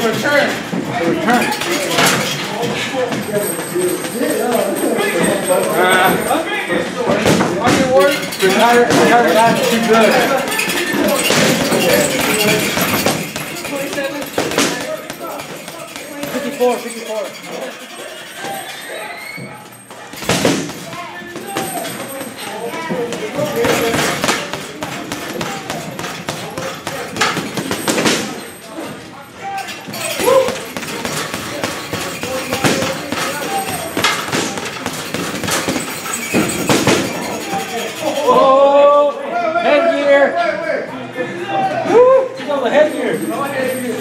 The return. The return. Uh, on your word, retire, retire, not too good. Fifty-four, fifty-four. the headgear.